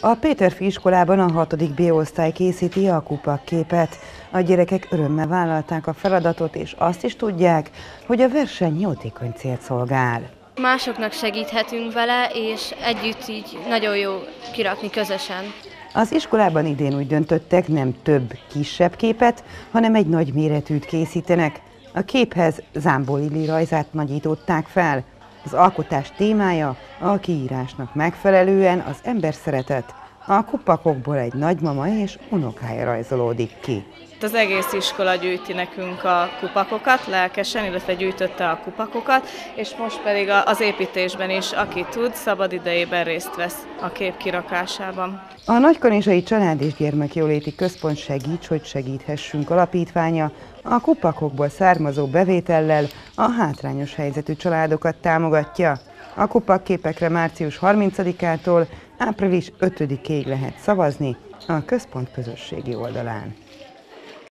A Péterfi iskolában a 6. B osztály készíti a kupak képet. A gyerekek örömmel vállalták a feladatot, és azt is tudják, hogy a verseny jótékony célt szolgál. Másoknak segíthetünk vele, és együtt így nagyon jó kirakni közösen. Az iskolában idén úgy döntöttek, nem több kisebb képet, hanem egy nagy méretűt készítenek. A képhez Zámbó Lili rajzát nagyították fel. Az alkotás témája a kiírásnak megfelelően az ember szeretet. A kupakokból egy nagymama és unokája rajzolódik ki. Az egész iskola gyűjti nekünk a kupakokat, lelkesen, illetve gyűjtötte a kupakokat, és most pedig az építésben is, aki tud, szabad idejében részt vesz a kép kirakásában. A Nagykanizsai Család és Gyermekjóléti Központ Segíts, hogy segíthessünk alapítványa a kupakokból származó bevétellel a hátrányos helyzetű családokat támogatja. A kupakképekre március 30-ától április 5-ig lehet szavazni a központ közösségi oldalán.